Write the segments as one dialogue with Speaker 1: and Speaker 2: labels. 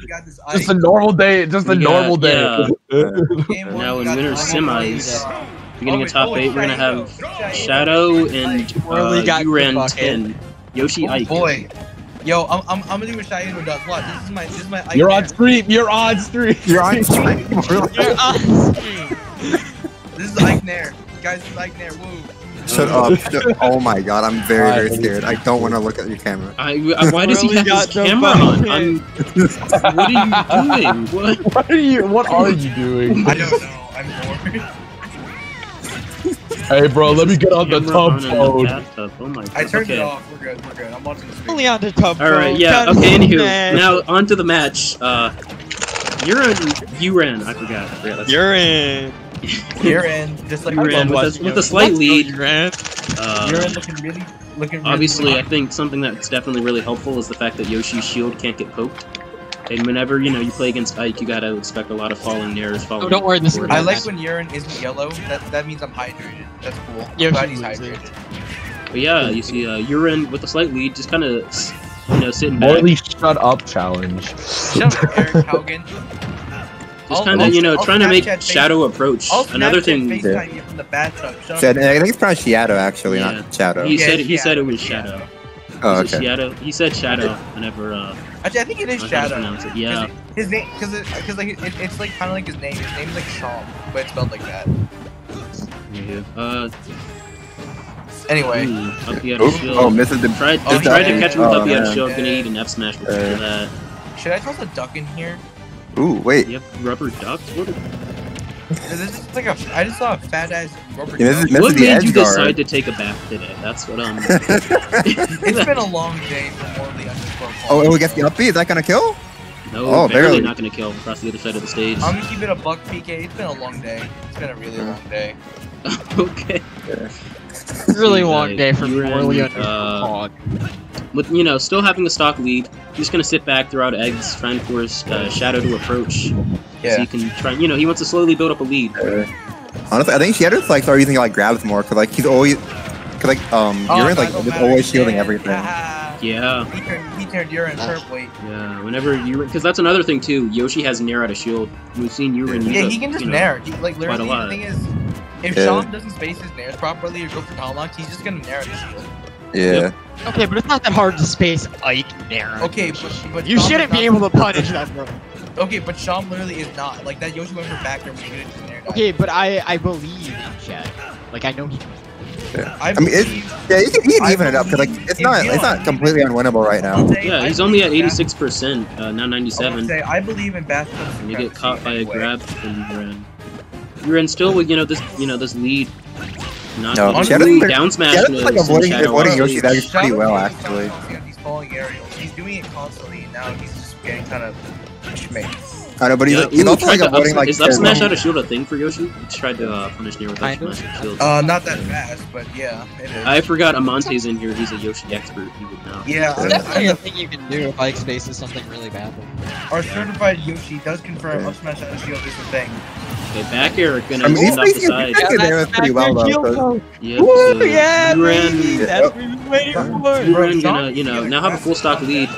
Speaker 1: we got this
Speaker 2: Just a normal day. Just a
Speaker 3: We got-
Speaker 2: normal day.
Speaker 3: yeah.
Speaker 1: Game one,
Speaker 3: Now in
Speaker 1: winter
Speaker 3: winners
Speaker 1: the ice.
Speaker 3: semis, beginning
Speaker 1: Oh,
Speaker 3: of top eight, we're gonna have
Speaker 1: Shadow.
Speaker 3: Shadow and
Speaker 4: Whirly
Speaker 3: uh,
Speaker 4: got the
Speaker 3: Uran ten, Yoshi
Speaker 1: Oh
Speaker 3: Ike.
Speaker 1: boy. Yo, I'm, I'm, I'm gonna do what Cheyenne does. Watch, this is my, this is my. ice
Speaker 2: You're on
Speaker 1: there.
Speaker 2: stream. You're on stream.
Speaker 5: You're on stream.
Speaker 4: You're on screen.
Speaker 1: This is Ike Nair. Guys, this is Ike Nair. Woo.
Speaker 5: Shut up. Oh my god, I'm very, very scared. I don't want to look at your camera.
Speaker 3: I, I- why does he have his camera on?
Speaker 4: bucket.
Speaker 3: I'm, what are you doing? What?
Speaker 2: What are you? What are you doing?
Speaker 1: I don't know. I'm bored.
Speaker 2: Hey, bro, let me get on the tub
Speaker 3: the
Speaker 2: phone.
Speaker 3: Oh my god.
Speaker 1: I turned
Speaker 3: okay.
Speaker 1: it off. We're good. We're good. I'm watching the screen.
Speaker 4: Only on the tub.
Speaker 3: All right,
Speaker 4: bro.
Speaker 3: yeah,
Speaker 4: God
Speaker 3: okay, anywho,
Speaker 4: damn.
Speaker 3: now on to the match. Uh, you're in, you ran, I forgot. I forgot that's-
Speaker 4: You're in.
Speaker 1: Just like
Speaker 3: You
Speaker 1: I
Speaker 3: ran
Speaker 1: love
Speaker 3: with
Speaker 1: watching
Speaker 3: a, with a slight lead.
Speaker 4: You ran.
Speaker 3: Uh,
Speaker 1: You're in looking really, looking. Really
Speaker 3: obviously, I think something that's definitely really helpful is the fact that Yoshi's shield can't get poked. And whenever you know you play against Ike, you gotta expect a lot of falling nairs. Falling
Speaker 4: Oh, don't worry, this is
Speaker 3: forward.
Speaker 1: I like when urine isn't yellow. That that means I'm hydrated. That's cool. I'm glad he's hydrated.
Speaker 3: But yeah, you see, uh, you're with a slight lead, just kind of, you know, sitting back,
Speaker 2: Morley, shut up challenge.
Speaker 1: Shut up, Eric Haugen.
Speaker 3: Just kind of, you know, trying to make Shadow approach.
Speaker 1: I'll
Speaker 3: Another
Speaker 1: Snapchat
Speaker 3: thing,
Speaker 1: FaceTime you from the bathtub. Shut
Speaker 5: Said,
Speaker 1: up.
Speaker 5: I think it's pronounced Shadow, actually,
Speaker 3: Yeah.
Speaker 5: not Shadow.
Speaker 3: he
Speaker 1: Yeah,
Speaker 3: said he said it
Speaker 1: Shadow,
Speaker 3: was
Speaker 1: yeah.
Speaker 3: Shadow.
Speaker 5: Oh,
Speaker 3: Is it
Speaker 5: okay.
Speaker 3: Shadow. He said Shadow whenever. Uh,
Speaker 1: Actually, I think it is
Speaker 3: I can't
Speaker 1: Shadow.
Speaker 3: pronounce it. Yeah.
Speaker 1: His name, because it, cause like it, it's like kind of like his name. His name's like Sean, but it's spelled like that.
Speaker 3: yeah. Uh,
Speaker 1: Anyway,
Speaker 3: ooh, up the
Speaker 5: Oh,
Speaker 3: other shield.
Speaker 5: oh, misses the.
Speaker 3: Tried,
Speaker 1: Oh,
Speaker 3: tried to
Speaker 1: yeah.
Speaker 3: catch him with
Speaker 5: Oh,
Speaker 3: up the other
Speaker 5: man.
Speaker 3: shield. Gonna eat an F smash because of that.
Speaker 1: should I toss a duck in here?
Speaker 5: Ooh, wait.
Speaker 3: You have rubber ducks. What,
Speaker 1: Is this just like a? I just saw a fat ass rubber
Speaker 5: Yeah, this
Speaker 1: duck.
Speaker 3: what made you
Speaker 5: guard.
Speaker 3: decide to take a bath today? That's what um.
Speaker 1: It's been a long day for Morley underscore.
Speaker 5: oh, it will get the up Is that gonna kill?
Speaker 3: No,
Speaker 5: Oh,
Speaker 3: barely,
Speaker 5: barely.
Speaker 3: not gonna kill across the other side of the stage.
Speaker 1: I'm gonna keep it a buck PK. It's been a long day. It's been a really long day.
Speaker 3: okay.
Speaker 4: Really long day for
Speaker 3: you ran,
Speaker 4: Morley under
Speaker 3: uh,
Speaker 4: Hog.
Speaker 3: With you know, still having a stock lead, he's gonna sit back, throw out eggs, trying to force uh, Shadow to approach. Yeah. So
Speaker 1: Yeah.
Speaker 3: he can try. You know, he wants to slowly build up a lead.
Speaker 5: Honestly, I think Shadow's like start using like grabs more, cause like he's always, cause like um,
Speaker 1: Oh,
Speaker 5: you're like
Speaker 1: Michael
Speaker 5: just
Speaker 1: Maddox,
Speaker 5: always shielding everything.
Speaker 1: yeah.
Speaker 3: Yeah,
Speaker 1: He turned, he turned urine purple.
Speaker 3: yeah. Whenever you, because that's another thing too. Yoshi has Nair out of shield. We've seen you and
Speaker 1: Yeah, he can just nair. He, like
Speaker 3: quite a
Speaker 1: literally,
Speaker 3: lot.
Speaker 1: the thing is, if
Speaker 5: Yeah.
Speaker 1: Sean doesn't space his nairs properly or go for down he's just gonna nair the shield.
Speaker 5: Yeah.
Speaker 4: Okay, but it's not that hard to space Ike Nair.
Speaker 1: Okay, but, but
Speaker 4: You
Speaker 1: Sean
Speaker 4: shouldn't be able to punish that, bro.
Speaker 1: Okay, but Sean literally is not. Like that Yoshi went for back there when he did his nair. dive.
Speaker 4: Okay, but I I believe in Chad. Like I know he.
Speaker 1: I,
Speaker 5: I mean, it's-
Speaker 1: believe-
Speaker 5: Yeah, you can, you can even it up, cause like it's not it's not completely unwinnable right now.
Speaker 1: say-
Speaker 3: Yeah, he's only at 86 percent, uh, now
Speaker 1: bas- I
Speaker 3: 97.
Speaker 1: say I believe in basketball.
Speaker 3: And you get caught by a
Speaker 1: anyway.
Speaker 3: grab from Uran. Uran still with you know this you know this lead. Not
Speaker 5: No,
Speaker 3: getting
Speaker 5: Shadow's
Speaker 3: really
Speaker 5: like-
Speaker 3: down smash
Speaker 5: Shadow's like
Speaker 3: moves,
Speaker 5: avoiding-
Speaker 3: Shadow
Speaker 5: avoiding Yoshi that is pretty well, actually.
Speaker 1: He's on These falling aerials. He's doing it constantly. and Now he's just getting kind of schmake.
Speaker 5: I know, but he's,
Speaker 3: Yeah,
Speaker 5: he's
Speaker 3: ooh,
Speaker 5: also like
Speaker 3: to
Speaker 5: avoiding
Speaker 3: up-
Speaker 5: like.
Speaker 3: is up smash out of shield a thing for Yoshi? He tried to uh, punish nair with up smash out of shield.
Speaker 1: Uh, not that fast, but yeah, it is.
Speaker 3: I forgot Amante's in here. He's a Yoshi expert. He would know.
Speaker 1: yeah,
Speaker 4: It's definitely
Speaker 1: I'm,
Speaker 4: a thing you can do if Ike spaces something really bad.
Speaker 1: our certified Yoshi does confirm
Speaker 5: Yeah.
Speaker 1: up smash out of shield is a thing.
Speaker 3: Okay, back air gonna
Speaker 5: I mean, he's
Speaker 3: send off the
Speaker 5: facing
Speaker 3: side.
Speaker 5: he's there with pretty well though. So.
Speaker 3: Yep,
Speaker 4: Woo,
Speaker 3: so
Speaker 4: yeah,
Speaker 3: Uran,
Speaker 4: baby,
Speaker 5: Yeah.
Speaker 4: that's what we've been waiting for.
Speaker 3: Uran gonna you know now have a full stock lead.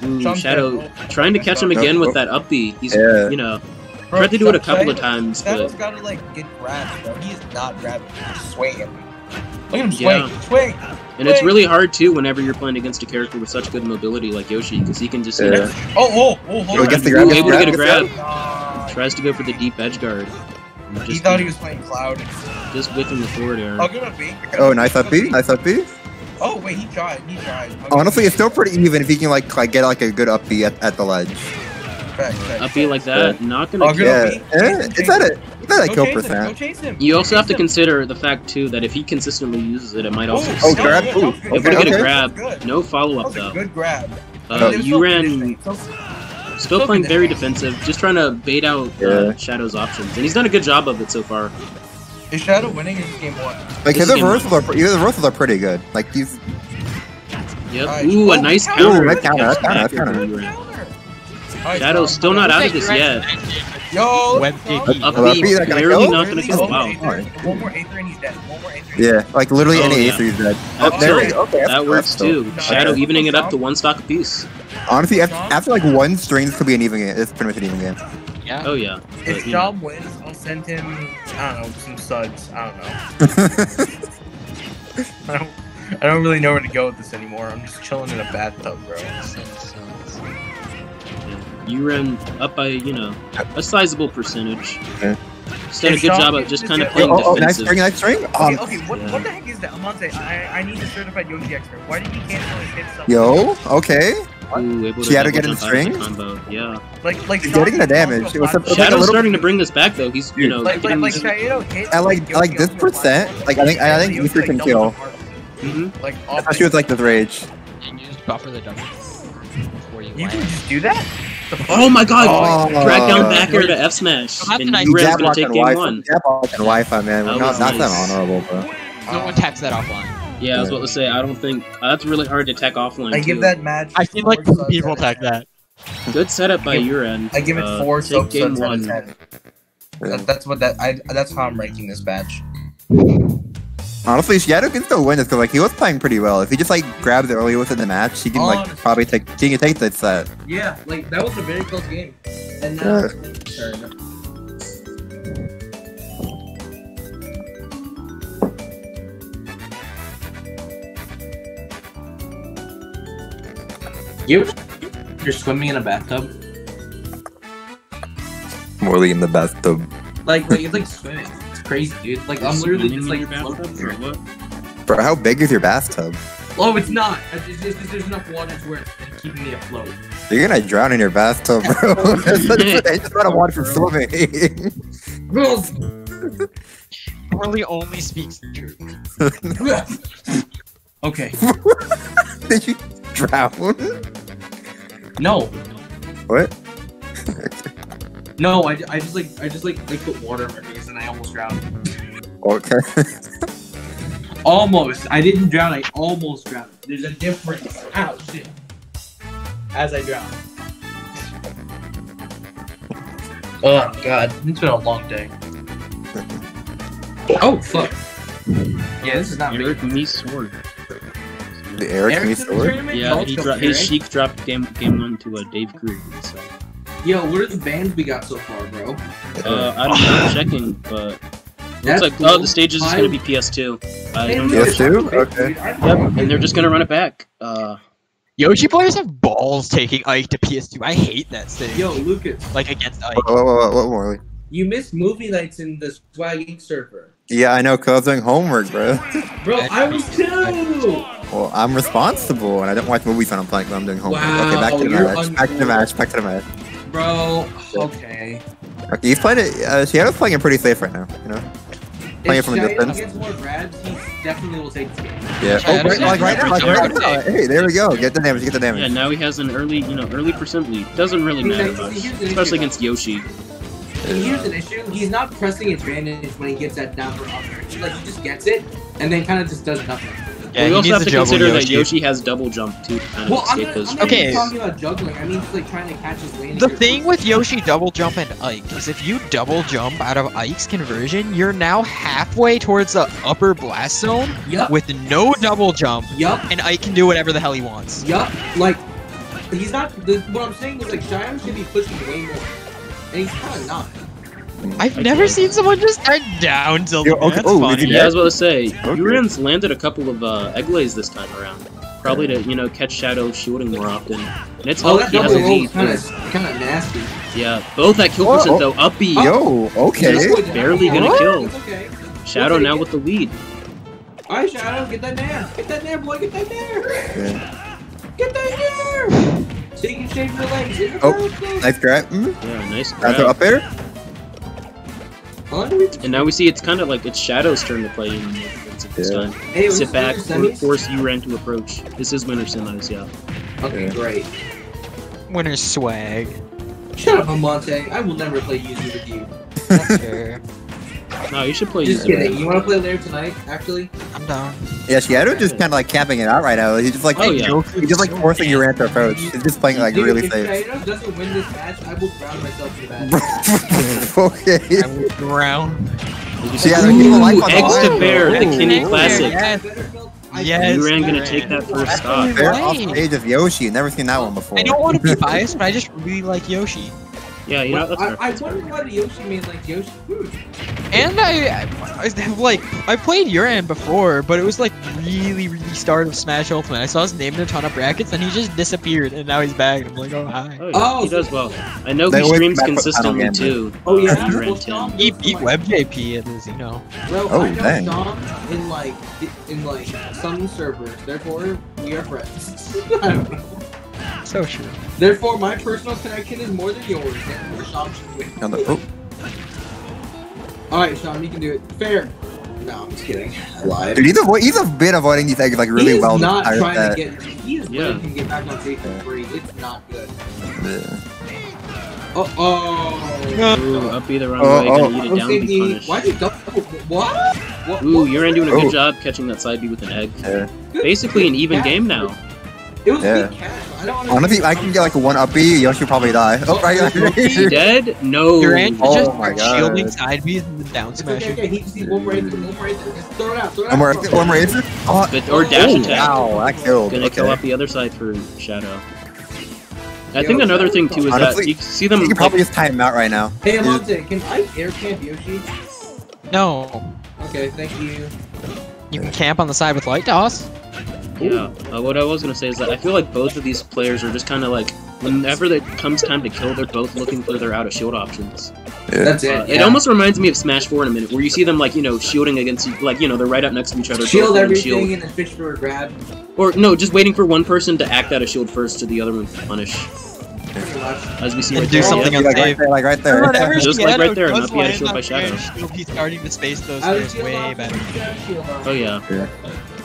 Speaker 3: Hmm,
Speaker 1: Ooh,
Speaker 3: Shadow trying to catch him again with that up B. He's
Speaker 5: Yeah.
Speaker 3: you know tried to do it a couple of times,
Speaker 1: Shadow's
Speaker 3: but
Speaker 1: gotta like get grabbed, bro. He is not grabbing. He's swaying. Look at him swing,
Speaker 3: Yeah.
Speaker 1: swing.
Speaker 3: and it's really hard too whenever you're playing against a character with such good mobility like Yoshi because he can just you know,
Speaker 1: Oh, oh, oh, hold
Speaker 5: Yo,
Speaker 1: on.
Speaker 5: gets the
Speaker 3: Ooh,
Speaker 5: grab,
Speaker 3: able to get a
Speaker 5: grab,
Speaker 3: grab.
Speaker 1: Nah.
Speaker 3: Tries to go for the deep edge guard.
Speaker 1: He
Speaker 3: Just,
Speaker 1: thought he was playing Cloud.
Speaker 3: just whiffing the forward air.
Speaker 1: I'll give him a B.
Speaker 5: Oh, nice up B, nice up B.
Speaker 1: Oh wait, he tried. He tried. I'll
Speaker 5: Honestly, it's still pretty even if he can like like get like a good up B at, at the ledge.
Speaker 1: him- Facts, facts,
Speaker 3: Up B like that, not gonna
Speaker 1: good
Speaker 3: kill.
Speaker 1: up
Speaker 5: Yeah,
Speaker 1: B.
Speaker 5: eh,
Speaker 1: Chase
Speaker 5: it's
Speaker 1: chase
Speaker 5: at it. It's at a
Speaker 1: Go
Speaker 5: kill
Speaker 1: chase him, Go
Speaker 5: percent.
Speaker 1: him.
Speaker 3: You also have to
Speaker 1: him.
Speaker 3: consider the fact too that if he consistently uses it, it might also.
Speaker 5: Oh,
Speaker 3: suck.
Speaker 5: grab.
Speaker 1: that
Speaker 5: Ooh,
Speaker 1: was good.
Speaker 3: Able to
Speaker 5: okay,
Speaker 3: get a grab, no follow up though.
Speaker 1: good grab.
Speaker 3: Uh,
Speaker 1: They were
Speaker 3: you
Speaker 1: so
Speaker 3: ran
Speaker 1: so-
Speaker 3: still playing very defensive, just trying to bait out uh, Shadow's options, and he's done a good job of it so far.
Speaker 1: Is Shadow winning in game one?
Speaker 5: Like
Speaker 3: This
Speaker 5: his
Speaker 3: is game
Speaker 5: reversals are his reversals are pretty good. Like he's
Speaker 3: Yep.
Speaker 1: Alright.
Speaker 3: Ooh, a
Speaker 1: Oh,
Speaker 3: nice
Speaker 1: counter.
Speaker 3: counter.
Speaker 5: Ooh, that counter, that counter, that counter.
Speaker 3: over Uran.
Speaker 1: Alright,
Speaker 3: Shadow's still not out of this yet.
Speaker 1: Yo,
Speaker 4: Web
Speaker 1: let's go.
Speaker 4: JP.
Speaker 3: Up
Speaker 5: Well,
Speaker 3: B,
Speaker 5: be that oh, gonna
Speaker 3: barely
Speaker 5: go?
Speaker 3: not gonna
Speaker 1: Literally,
Speaker 3: kill.
Speaker 1: one
Speaker 3: Wow.
Speaker 1: Aether- One more Aether and he's dead. One more Aether.
Speaker 5: Yeah, like literally
Speaker 3: Oh,
Speaker 5: any
Speaker 3: yeah.
Speaker 5: Aether is dead.
Speaker 1: Oh,
Speaker 5: Oh, there we Okay, that's
Speaker 3: That works
Speaker 5: correct, though.
Speaker 3: too. Shadow evening it up to one stock apiece.
Speaker 5: Honestly, after, after like one string, this could be an even game. It's pretty much an even game.
Speaker 4: Yeah.
Speaker 3: Oh yeah.
Speaker 1: If
Speaker 3: But, you know,
Speaker 1: Job wins, I'll send him. I don't know some suds. I don't know. I don't. I don't really know where to go with this anymore. I'm just chilling in a bathtub, bro.
Speaker 3: You ran up by you know a sizable percentage.
Speaker 5: Yeah.
Speaker 3: Just done a good job of just kind of playing
Speaker 5: oh, oh, nice
Speaker 3: defensive.
Speaker 5: string, nice string. Um,
Speaker 1: okay, okay, what,
Speaker 3: yeah.
Speaker 1: what the heck is that? Amonte, I, I need a certified Yoshi expert. Why did he cancel his hit something?
Speaker 5: yo, okay.
Speaker 3: Ooh, able to
Speaker 5: Shadow
Speaker 3: double
Speaker 5: get in
Speaker 3: jump out of the
Speaker 5: string?
Speaker 3: combo. Yeah.
Speaker 1: Like, like
Speaker 5: He's getting the damage.
Speaker 1: also
Speaker 5: It was
Speaker 1: five-
Speaker 5: a- like a little-
Speaker 3: starting to bring this back though. He's you know
Speaker 1: like, like,
Speaker 3: getting
Speaker 1: like
Speaker 3: these-
Speaker 1: hit.
Speaker 5: I like- I like this percent, like, I think- I think
Speaker 1: Yoshi,
Speaker 5: Aether can
Speaker 1: double
Speaker 5: kill.
Speaker 1: jump hard.
Speaker 3: Mhm.
Speaker 1: Like, off
Speaker 5: Especially with like this rage.
Speaker 4: And you just buffer the double before you
Speaker 1: You can just do that? The fuck?
Speaker 3: Oh my god!
Speaker 5: Oh.
Speaker 3: Drag down back air to F smash,
Speaker 4: How
Speaker 3: and
Speaker 4: I-
Speaker 3: Uran's gonna take
Speaker 5: and
Speaker 3: game
Speaker 5: Wi-Fi.
Speaker 3: one.
Speaker 5: Jab lock and Wi-Fi, man.
Speaker 3: That
Speaker 5: Not,
Speaker 3: was
Speaker 5: not that honorable, bro.
Speaker 4: No one taps that offline.
Speaker 3: Yeah, I was about to say I don't think uh, that's really hard to tech offline.
Speaker 1: I
Speaker 3: too.
Speaker 1: give that match.
Speaker 4: I feel like people
Speaker 1: out of
Speaker 4: tech that.
Speaker 3: good setup by
Speaker 1: give-
Speaker 3: Uran.
Speaker 1: I give it
Speaker 3: Uh,
Speaker 1: four
Speaker 3: take
Speaker 1: sub
Speaker 3: game
Speaker 1: subs out of
Speaker 3: one.
Speaker 1: ten. That, that's what that. I. That's how I'm ranking this match.
Speaker 5: Honestly, Shadow can still win this because like he was playing pretty well. If he just like grabs it early within the match, he can like
Speaker 1: Honestly.
Speaker 5: probably take he can take that set.
Speaker 1: Yeah, like that was a very close game. And
Speaker 5: now-
Speaker 1: You, you're swimming in a bathtub.
Speaker 5: Morley in the bathtub.
Speaker 1: Like, like it's like swimming. It's crazy, dude. Like I'm literally just like floating
Speaker 3: or
Speaker 1: here.
Speaker 3: what?
Speaker 5: Bro, how big is your bathtub?
Speaker 1: Oh, it's not. It's just, it's just there's enough water to where it's keeping me afloat.
Speaker 5: You're gonna drown in your bathtub, bro. I just want to watch for swimming.
Speaker 1: Girls.
Speaker 4: Morley only speaks the truth.
Speaker 1: okay.
Speaker 5: Did you drown?
Speaker 1: No.
Speaker 5: What?
Speaker 1: No. I, I just like I just like like put water in my face and I almost drowned.
Speaker 5: Okay.
Speaker 1: Almost. I didn't drown. I almost drowned. There's a difference. Ow, shit. As I drown. Oh god, it's been a long day. Oh fuck. Yeah, this is not me.
Speaker 3: Eric me sword.
Speaker 5: The Eric me
Speaker 1: Eric's in
Speaker 5: sword.
Speaker 3: Yeah, he
Speaker 1: took
Speaker 3: dro- his
Speaker 1: Eric?
Speaker 3: Sheik dropped game game one to uh, Dave Crew. So
Speaker 1: Yo, what are the bands we got so far, bro?
Speaker 3: uh, I don't know, I'm checking, but
Speaker 1: That's
Speaker 3: looks like
Speaker 1: cool.
Speaker 3: oh the stages is gonna be PS2. I
Speaker 1: Man,
Speaker 3: don't know.
Speaker 5: Yes,
Speaker 1: are
Speaker 5: too?
Speaker 1: fucking big,
Speaker 5: Okay.
Speaker 3: Yep, and they're just gonna run it back. Uh,
Speaker 4: Yoshi players have balls taking Ike to PS2. I hate that stage.
Speaker 1: Yo, Lucas,
Speaker 4: Like against Ike.
Speaker 5: What, what, what, what, Morley?
Speaker 1: you missed movie nights in the Swag Ink server.
Speaker 5: Yeah, I know, cause I was doing homework, bro.
Speaker 1: Bro, I was too!
Speaker 5: Well, I'm responsible, and I don't watch movies when I'm playing when I'm doing homework. okay, back to the
Speaker 1: Wow, you're
Speaker 5: match. Back to the match. Back to the match.
Speaker 1: Bro, okay.
Speaker 5: Okay, he's playing it. Uh, Seattle's playing it pretty safe right now. You know. Playing it
Speaker 1: If
Speaker 5: from a
Speaker 1: Shadow
Speaker 5: distance.
Speaker 1: gets more grabs, he definitely will take this game.
Speaker 5: Yeah.
Speaker 4: Yeah,
Speaker 5: Oh, right, like right now, like right now. Hey, there we go. Get the damage. Get the damage.
Speaker 3: yeah, now he has an early, you know, early percent lead. Doesn't really matter much,
Speaker 1: the issue,
Speaker 3: especially against Yoshi.
Speaker 1: And here's an issue: he's not pressing advantage when he gets that down for up air. He, Like he just gets it, and then kind of just does nothing.
Speaker 4: Yeah,
Speaker 3: we also have to
Speaker 4: juggle
Speaker 3: consider that
Speaker 4: Yoshi.
Speaker 3: Yoshi has double jump too to kind of
Speaker 1: Well, I'm
Speaker 3: escape
Speaker 1: not. I'm not
Speaker 4: Okay.
Speaker 1: even talking about juggling. I mean, just like trying to catch his landing.
Speaker 4: The thing
Speaker 1: first.
Speaker 4: with Yoshi double jump and Ike is if you double jump out of Ike's conversion, you're now halfway towards the upper blast zone
Speaker 1: Yup.
Speaker 4: with no double jump,
Speaker 1: Yup.
Speaker 4: and Ike can do whatever the hell he wants.
Speaker 1: Yup. Like he's not. The, what I'm saying is like Shion should be pushing way more, and he's kind of not.
Speaker 4: I've
Speaker 3: Okay.
Speaker 4: never seen someone just start down to
Speaker 5: Yo, okay,
Speaker 4: That's
Speaker 5: oh,
Speaker 4: funny.
Speaker 3: Yeah, I was about to say,
Speaker 5: Okay.
Speaker 3: Uran's landed a couple of uh, egg lays this time around. Probably to, you know, catch Shadow shooting more often. And it's
Speaker 1: Oh,
Speaker 3: helped.
Speaker 1: that
Speaker 3: He has
Speaker 1: double
Speaker 3: a
Speaker 1: roll kind of nasty.
Speaker 3: Yeah, both at kill
Speaker 5: Oh,
Speaker 3: percent
Speaker 5: oh.
Speaker 3: though. Uppy.
Speaker 5: Yo. Okay.
Speaker 3: Just barely gonna
Speaker 1: What?
Speaker 3: kill.
Speaker 1: Okay.
Speaker 3: Shadow now with the lead.
Speaker 1: All right, Shadow, get that nair. Get that nair, boy. Get that nair.
Speaker 5: Yeah.
Speaker 1: Get that nair. So you can shave your legs.
Speaker 5: Oh. Nice grab. Mm.
Speaker 3: Yeah, nice
Speaker 5: That's
Speaker 3: grab.
Speaker 5: up there.
Speaker 1: Hundred.
Speaker 3: And now we see it's kind of like it's Shadow's turn to play in the defensive this
Speaker 5: Yeah.
Speaker 3: time.
Speaker 1: Hey,
Speaker 3: Sit back,
Speaker 1: winter
Speaker 3: for-
Speaker 1: semis?
Speaker 3: force Uran to approach. This is Winter Semis, yeah.
Speaker 1: Okay,
Speaker 5: Yeah.
Speaker 1: great.
Speaker 4: Winner's swag.
Speaker 1: Shut up, Amante. I will never play Yuzu with you.
Speaker 4: That's fair.
Speaker 3: No, you should play.
Speaker 1: Just
Speaker 3: Yuzu.
Speaker 1: kidding. You want to play later tonight? Actually.
Speaker 4: I'm down.
Speaker 5: Yeah, Shadow just kind of like camping it out right now. He's just like,
Speaker 3: Oh, yeah.
Speaker 5: he's just like forcing your to approach. He's just playing like
Speaker 1: Dude,
Speaker 5: really
Speaker 1: if
Speaker 5: safe.
Speaker 1: Shadow doesn't win this match, I will drown myself in the bath.
Speaker 5: okay.
Speaker 4: I would round.
Speaker 5: Shadow, keep a life
Speaker 3: Ooh,
Speaker 5: on the
Speaker 3: eggs to
Speaker 5: line.
Speaker 3: bear, the Kenny Classic.
Speaker 4: Yes.
Speaker 1: I-
Speaker 4: Yes,
Speaker 3: Duran gonna take that first
Speaker 4: That's
Speaker 3: stock.
Speaker 4: the
Speaker 5: Bear off stage of Yoshi. Never seen that one before.
Speaker 4: I don't want to be biased, but I just really like Yoshi.
Speaker 3: Yeah, you know that's
Speaker 1: I. I wonder why the Yoshi man likes Yoshi food.
Speaker 4: And I, I, I have like, I played Uran before, but it was like really, really start of Smash Ultimate. I saw his name in a ton of brackets, and he just disappeared, and now he's back. I'm like, oh hi.
Speaker 3: Oh, yeah,
Speaker 1: Oh,
Speaker 3: he does well. I know
Speaker 5: They
Speaker 3: he
Speaker 5: always
Speaker 3: streams
Speaker 5: come back with
Speaker 3: consistently too.
Speaker 1: Oh yeah,
Speaker 3: Duran
Speaker 1: well,
Speaker 3: 10.
Speaker 1: Dom
Speaker 4: He beat WebJP at his, you know.
Speaker 1: Bro,
Speaker 5: Oh,
Speaker 1: I know
Speaker 5: dang.
Speaker 1: Dom in like in like some servers. Therefore, we are friends. I don't know.
Speaker 4: So true.
Speaker 1: Therefore, my personal connection is more than yours. Therefore, Sean should win.
Speaker 5: On the- oh,
Speaker 1: All right, Sean, you can do it. Fair. No, I'm just kidding. I lied.
Speaker 5: Dude, he's, avo- he's a bit avoiding these eggs like really
Speaker 1: he is
Speaker 5: well. this
Speaker 1: not trying
Speaker 5: set.
Speaker 1: to get. He is
Speaker 3: Yeah.
Speaker 1: letting him get back on stage for free. It's not good.
Speaker 5: Yeah.
Speaker 1: Oh, oh.
Speaker 3: Ooh, up be the wrong
Speaker 5: Oh,
Speaker 3: way,
Speaker 5: oh.
Speaker 3: gonna eat it
Speaker 1: Oh,
Speaker 3: down, be punished.
Speaker 1: why did you double? What? what?
Speaker 3: Ooh,
Speaker 1: what?
Speaker 3: Uran doing a
Speaker 5: Oh.
Speaker 3: good job catching that side B with an egg.
Speaker 5: Yeah.
Speaker 3: Basically an even game now.
Speaker 1: It was
Speaker 5: Yeah.
Speaker 1: good cash. I don't
Speaker 5: Honestly, I can get like a one up B. Yoshi will probably die. Oh, right,
Speaker 3: He dead? No.
Speaker 4: Duran
Speaker 5: Oh
Speaker 4: just
Speaker 5: my God.
Speaker 4: shielding side B's and then down
Speaker 1: It's okay,
Speaker 4: smashing.
Speaker 1: okay. He just needs one more answer. One more answer. Just throw it out. Throw it out.
Speaker 5: One more,
Speaker 1: out.
Speaker 5: one more answer. Oh,
Speaker 3: But, or oh, dash
Speaker 5: oh,
Speaker 3: attack.
Speaker 5: Wow, that killed.
Speaker 3: Gonna
Speaker 5: okay.
Speaker 3: kill off the other side for Shadow. I
Speaker 1: Yo,
Speaker 3: think another thing too is
Speaker 5: Honestly,
Speaker 3: that you see them
Speaker 5: You can
Speaker 3: like,
Speaker 5: probably just time him out right now.
Speaker 1: Hey, Amante, can I air camp Yoshi?
Speaker 4: No.
Speaker 1: Okay, thank you.
Speaker 4: You can camp on the side with light toss.
Speaker 3: Yeah. Uh, what I was gonna say is that I feel like both of these players are just kind of like, whenever it comes time to kill, they're both looking for their out of shield options.
Speaker 1: That's
Speaker 3: Uh,
Speaker 1: it.
Speaker 3: It almost reminds me of Smash 4 in a minute, where you see them like you know shielding against you, like you know they're right up next to each other.
Speaker 1: shield
Speaker 3: holding
Speaker 1: everything
Speaker 3: shield.
Speaker 1: and then fish for a grab.
Speaker 3: Or no, just waiting for one person to act out a shield first to the other one to punish, as we see
Speaker 4: And
Speaker 3: right
Speaker 4: do
Speaker 3: there.
Speaker 4: something
Speaker 3: yeah.
Speaker 4: on
Speaker 5: like right there, like right there.
Speaker 4: Whenever
Speaker 3: Just like
Speaker 4: Shadow
Speaker 3: right there,
Speaker 4: does
Speaker 3: not be out of shield by Shadow.
Speaker 4: range, He'll be starting to space those
Speaker 1: Out of
Speaker 4: things
Speaker 1: shield
Speaker 4: way better.
Speaker 3: Oh yeah.
Speaker 5: Yeah.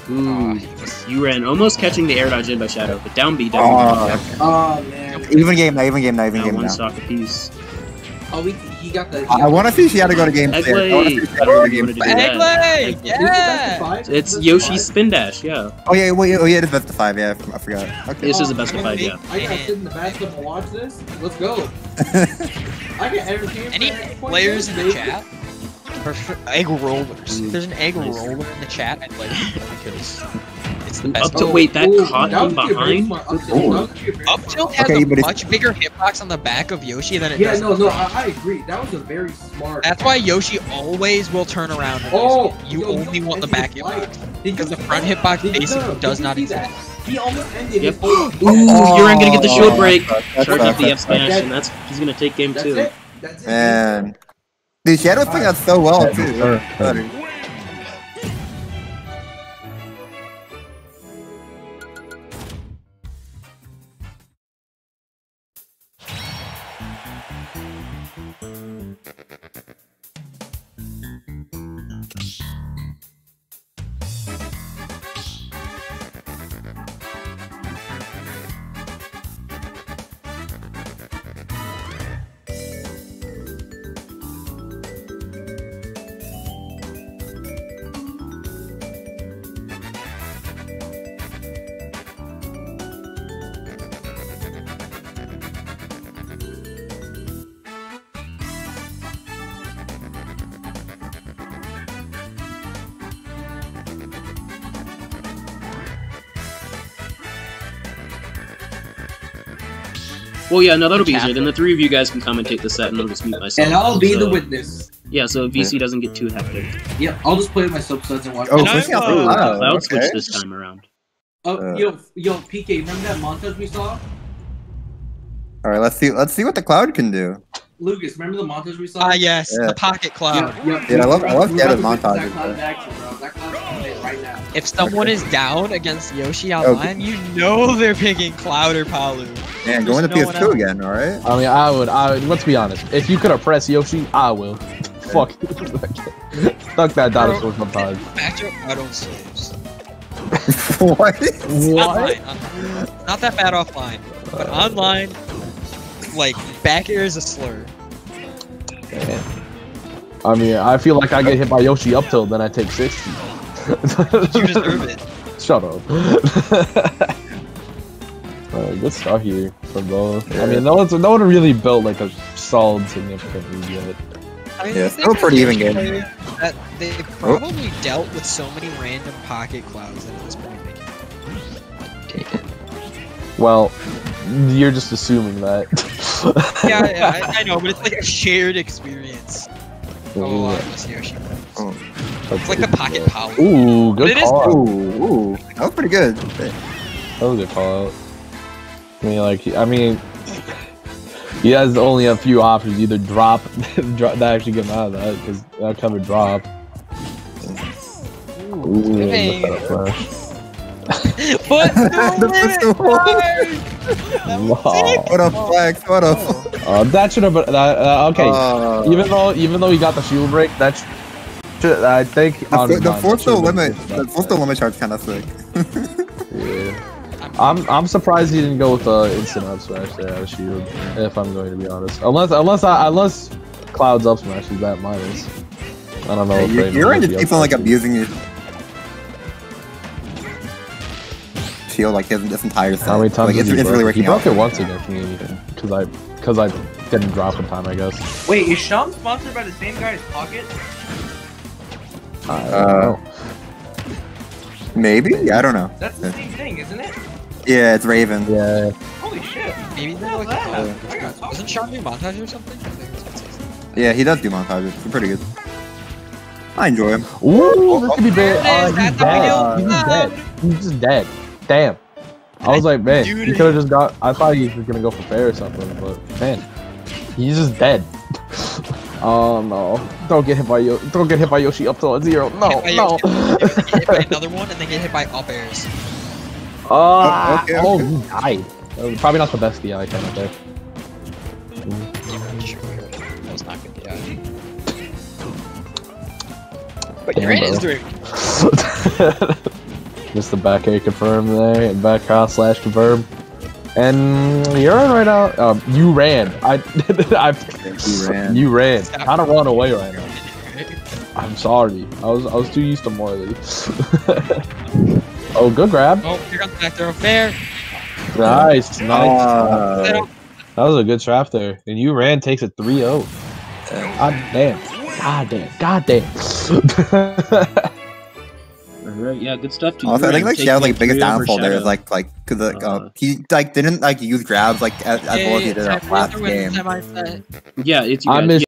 Speaker 3: Mm. Ah, Ooh, Uran almost catching the air dodge in by Shadow, but down B, down
Speaker 5: Oh,
Speaker 1: Oh man.
Speaker 5: even game now, even game now,
Speaker 3: B.
Speaker 5: even
Speaker 3: Now
Speaker 5: game
Speaker 3: one
Speaker 5: now.
Speaker 3: stock apiece.
Speaker 1: Oh, we, he got the. He
Speaker 5: I,
Speaker 1: got
Speaker 5: want to see Shadow go to game
Speaker 3: Egg
Speaker 5: six. I want to see
Speaker 3: lay.
Speaker 5: Shadow go to
Speaker 3: You
Speaker 5: game
Speaker 3: wanna do
Speaker 5: six.
Speaker 3: that?
Speaker 4: Egg lay!
Speaker 1: Is it best of
Speaker 4: Yeah!
Speaker 3: It's
Speaker 1: Best
Speaker 3: Yoshi's spin dash, yeah.
Speaker 5: Oh yeah, wait, oh yeah, it is best of five. Yeah, I forgot. Okay.
Speaker 3: This is the best of five, yeah.
Speaker 1: I gotta sit in the bathtub and watch this. Let's go. I get entertained.
Speaker 4: Any
Speaker 1: for next point
Speaker 4: players in the chat? Prefer egg rollers. If there's an egg roller in the chat, I'd like because it's the best.
Speaker 3: Up to oh, wait, that
Speaker 1: Ooh,
Speaker 3: caught
Speaker 1: that
Speaker 3: him
Speaker 1: would be a very
Speaker 3: behind.
Speaker 1: up tilt.
Speaker 5: Ooh.
Speaker 1: That would be a very
Speaker 4: Up
Speaker 1: smart-
Speaker 4: tilt has
Speaker 5: Okay,
Speaker 4: a
Speaker 5: but it's-
Speaker 4: much bigger hitbox on the back of Yoshi than it
Speaker 1: Yeah,
Speaker 4: does.
Speaker 1: Yeah, no, no, I, I agree. That was a very smart.
Speaker 4: That's why Yoshi always will turn around. and
Speaker 1: Oh,
Speaker 4: you
Speaker 1: yo,
Speaker 4: only
Speaker 1: yo,
Speaker 4: want the back
Speaker 1: his
Speaker 4: hitbox. Because the front
Speaker 1: that?
Speaker 4: hitbox basically
Speaker 1: no, no,
Speaker 4: does
Speaker 1: did
Speaker 4: not exist.
Speaker 1: He almost ended
Speaker 3: Yep.
Speaker 1: his whole.
Speaker 3: Ooh, you're gonna get the shield
Speaker 5: Oh,
Speaker 3: break.
Speaker 5: that's- that's
Speaker 3: Charge up the F smash, and that's he's gonna take game
Speaker 1: That's
Speaker 3: two.
Speaker 1: it. That's it.
Speaker 5: Man, dude, Shadow's playing out so well too.
Speaker 3: Well, yeah, no, that'll be easier. Then the three of you guys can commentate the set, and I'll just mute myself.
Speaker 1: And I'll be the witness.
Speaker 3: Yeah, so VC doesn't get too hectic.
Speaker 1: Yeah, I'll just play with my subsets and watch.
Speaker 5: Oh,
Speaker 4: And
Speaker 5: pushing
Speaker 4: I'm,
Speaker 5: out
Speaker 4: uh,
Speaker 5: the
Speaker 3: Ooh,
Speaker 5: cloud.
Speaker 3: cloud switch this time around.
Speaker 1: Oh,
Speaker 5: Uh.
Speaker 1: yo, yo, PK, remember that montage we saw?
Speaker 5: All right, let's see. Let's see what the cloud can do.
Speaker 1: Lucas, remember the montage we saw?
Speaker 4: Ah, yes,
Speaker 5: Yeah.
Speaker 4: the pocket cloud.
Speaker 1: Yep, yep.
Speaker 5: Yeah, I love- I love
Speaker 1: We have
Speaker 5: Shadow's
Speaker 1: to fix
Speaker 5: montages,
Speaker 4: If someone is down against Yoshi online, you know they're picking Cloud or Palu.
Speaker 5: Man,
Speaker 4: There's
Speaker 5: going to
Speaker 4: no
Speaker 5: PS2 again. All right.
Speaker 2: I mean, I would, I would, let's be honest. If you could oppress Yoshi, I will. Fuck. Fuck that dinosaur sometimes.
Speaker 4: Matchup, I don't slaves.
Speaker 5: what?
Speaker 4: Online, on- not that bad offline, but online, like back air is a slur. Man.
Speaker 2: I mean, I feel like I get hit by Yoshi up tilt then I take 60.
Speaker 4: You deserve it.
Speaker 2: Shut up. uh, good start here for both. I mean, no one's no one really built like a solid, significant lead yet.
Speaker 4: I mean,
Speaker 5: Yeah,
Speaker 4: the
Speaker 5: still pretty even game.
Speaker 4: players That they've probably dealt with so many random pocket clouds that at this point. they
Speaker 2: Well, you're just assuming that.
Speaker 4: Yeah, yeah, I, I know, but it's like a shared experience. Oh, I
Speaker 2: Yeah.
Speaker 4: Miss. It's like the pocket power.
Speaker 2: Ooh, good
Speaker 4: It is-
Speaker 2: call. out.
Speaker 5: Ooh, ooh, that was pretty good.
Speaker 2: That was a good call out. I mean, like, I mean, he has only a few options. Either drop, drop that actually get him out of that because that covered drop. Ooh,
Speaker 4: Hey.
Speaker 2: look at.
Speaker 4: What?
Speaker 5: The pistol.
Speaker 2: Wow.
Speaker 5: What a flex! What a. f-
Speaker 2: Uh, that should have been uh, okay.
Speaker 5: Uh,
Speaker 2: even though even though he got the shield break, that sh- should I think
Speaker 5: the,
Speaker 2: on
Speaker 5: fo- the
Speaker 2: mine,
Speaker 5: force the limit,
Speaker 2: pushed
Speaker 5: the
Speaker 2: back
Speaker 5: force the limit chart's kind of sick.
Speaker 2: Yeah. I'm I'm surprised he didn't go with the instant up smash there out of shield. If I'm going to be honest, unless unless I unless clouds up smash is that minus. I don't know.
Speaker 5: Yeah,
Speaker 2: if
Speaker 5: you-
Speaker 2: Raven
Speaker 5: you're
Speaker 2: would
Speaker 5: in
Speaker 2: be
Speaker 5: just
Speaker 2: up
Speaker 5: keeps on like abusing your shield like his this entire set.
Speaker 2: How many times
Speaker 5: like,
Speaker 2: did
Speaker 5: it's,
Speaker 2: he
Speaker 5: it's really
Speaker 2: it? He broke
Speaker 5: out.
Speaker 2: it once against me because I because I didn't drop in time. I guess.
Speaker 1: Wait, is Sham sponsored by the same guy as Pocket?
Speaker 2: I
Speaker 5: Uh. Maybe? Yeah, I don't know.
Speaker 1: That's the same thing, isn't it?
Speaker 5: Yeah, it's Raven.
Speaker 2: Yeah.
Speaker 1: Holy shit.
Speaker 4: Maybe they're like.
Speaker 1: that?
Speaker 4: Oh,
Speaker 1: I gotta talk
Speaker 4: wasn't Sean doing montage or something? I think that's what it says.
Speaker 5: Yeah, he does do montages. They're pretty good. I enjoy him.
Speaker 2: Ooh, this could be bad.
Speaker 4: There it
Speaker 2: Uh, he's
Speaker 4: that's how we
Speaker 2: dead. He's
Speaker 4: it.
Speaker 2: dead. He's just dead. Damn. I was like, man, he could have just got. I thought he was gonna go for fair or something, but man, he's just dead. Oh no! Don't get hit by Yo. Don't get hit by Yoshi up to a zero. No,
Speaker 4: Hit
Speaker 2: no.
Speaker 4: Get hit by another one and then get hit by up airs.
Speaker 2: Ah,
Speaker 5: Okay,
Speaker 2: oh,
Speaker 5: okay.
Speaker 2: he died. That probably not the best DI kind of there.
Speaker 4: Yeah, sure. That was not good. Yeah. But
Speaker 2: Damn,
Speaker 4: your hand is doing.
Speaker 2: Just the back air confirm there, and back cross slash confirm. And you're in right now. Um, you ran. I, I,
Speaker 5: He ran.
Speaker 2: You ran. Kind of run away right now. I'm sorry. I was I was too used to Morley. oh, good grab.
Speaker 4: Oh, here comes back throw. Fair.
Speaker 2: Nice, nice.
Speaker 5: Uh,
Speaker 4: Settle.
Speaker 2: That was a good trap there. And Uran takes a 3-0. God damn. God damn. God damn.
Speaker 3: Alright, yeah, good stuff to
Speaker 5: Also, I think like
Speaker 3: Taking
Speaker 5: yeah,
Speaker 3: a
Speaker 5: like biggest downfall there is like like cause like, uh,
Speaker 3: Uh,
Speaker 5: he like didn't like use grabs like as, as well as he did
Speaker 4: Yeah,
Speaker 5: in last game.
Speaker 3: Yeah, it's
Speaker 2: I
Speaker 3: yeah,
Speaker 2: miss